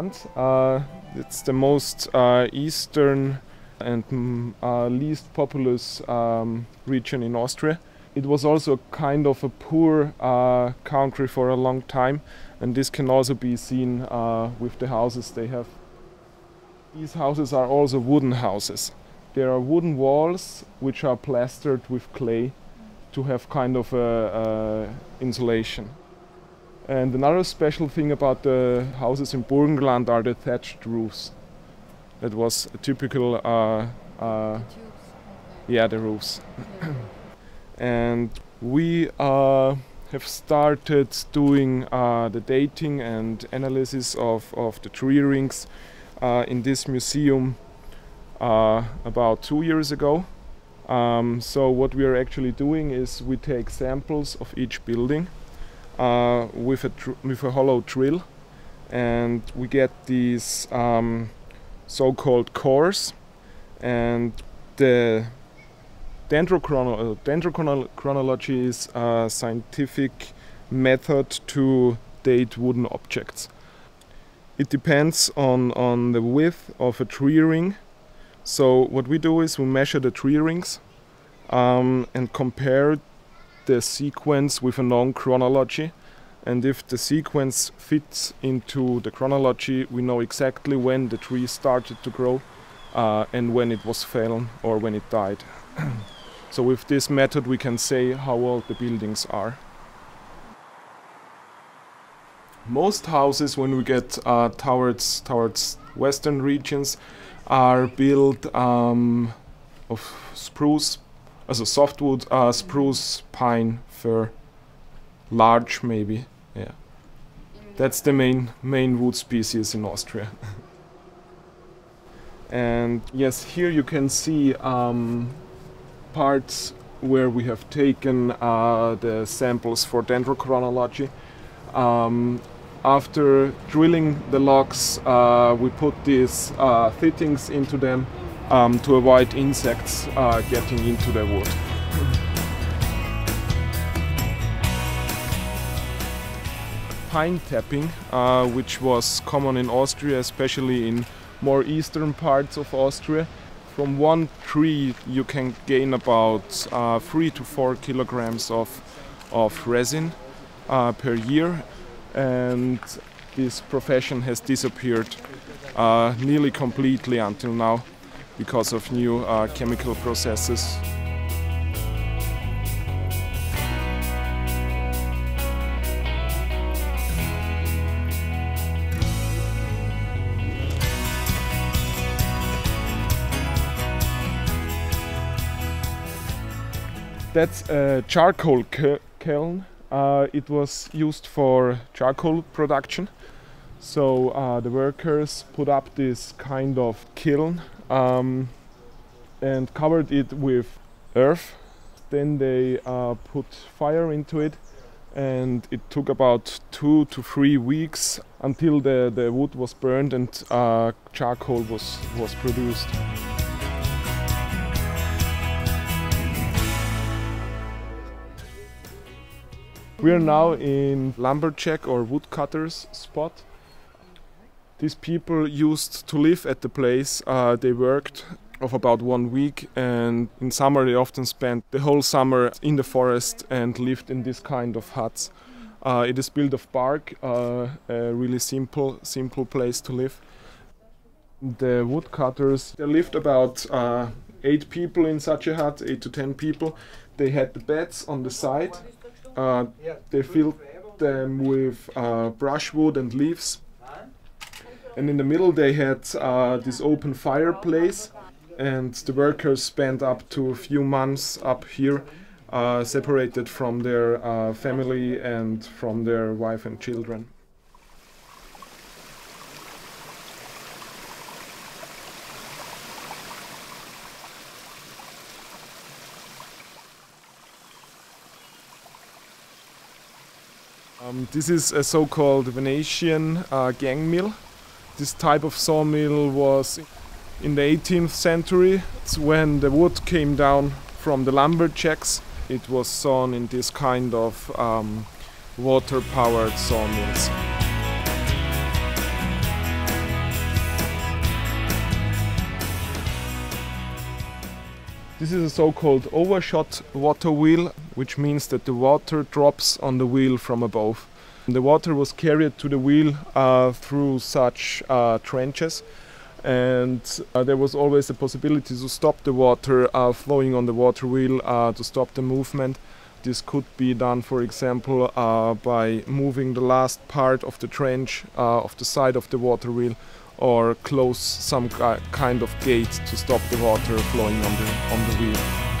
Burgenland, uh, it's the most uh, eastern and mm, uh, least populous um, region in Austria. It was also kind of a poor country for a long time, and this can also be seen with the houses they have. These houses are also wooden houses. There are wooden walls which are plastered with clay to have kind of a, a insulation. And another special thing about the houses in Burgenland are the thatched roofs. That was a typical, uh, uh, yeah, the roofs. and we uh, have started doing uh, the dating and analysis of, of the tree rings uh, in this museum uh, about two years ago. Um, so what we are actually doing is we take samples of each building uh, with a with a hollow drill, and we get these um, so-called cores, and the dendrochrono- dendrochronology is a scientific method to date wooden objects. It depends on, on the width of a tree ring so what we do is we measure the tree rings um, and compare the sequence with a known chronology. And if the sequence fits into the chronology, we know exactly when the tree started to grow uh, and when it was felled or when it died. so with this method we can say how old the buildings are. Most houses when we get uh, towards towards western regions are built um, of spruce, as a softwood, uh, spruce, pine, fir, larch maybe. Yeah, that's the main main wood species in Austria. and yes, here you can see um, parts where we have taken uh, the samples for dendrochronology. Um, after drilling the logs, uh, we put these uh, fittings into them um, to avoid insects uh, getting into the wood. Pine tapping, uh, which was common in Austria, especially in more eastern parts of Austria. From one tree you can gain about uh, three to four kilograms of, of resin uh, per year and this profession has disappeared uh, nearly completely until now because of new uh, chemical processes. That's a charcoal kiln uh, it was used for charcoal production. So uh, the workers put up this kind of kiln um, and covered it with earth. Then they uh, put fire into it and it took about two to three weeks until the, the wood was burned and uh, charcoal was, was produced. We are now in lumberjack or woodcutters spot. These people used to live at the place. Uh, they worked of about one week and in summer they often spent the whole summer in the forest and lived in this kind of huts. Uh, it is built of bark, uh, a really simple, simple place to live. The woodcutters, they lived about uh, eight people in such a hut, eight to ten people. They had the beds on the side uh, they filled them with uh, brushwood and leaves. And in the middle they had uh, this open fireplace and the workers spent up to a few months up here uh, separated from their uh, family and from their wife and children. Um, this is a so-called Venetian uh, gang mill. This type of sawmill was in the 18th century it's when the wood came down from the lumberjacks. It was sawn in this kind of um, water-powered sawmills. This is a so-called overshot water wheel, which means that the water drops on the wheel from above. The water was carried to the wheel uh, through such uh, trenches. And uh, there was always a possibility to stop the water uh, flowing on the water wheel uh, to stop the movement. This could be done for example uh, by moving the last part of the trench of the side of the water wheel or close some kind of gate to stop the water flowing on the on the wheel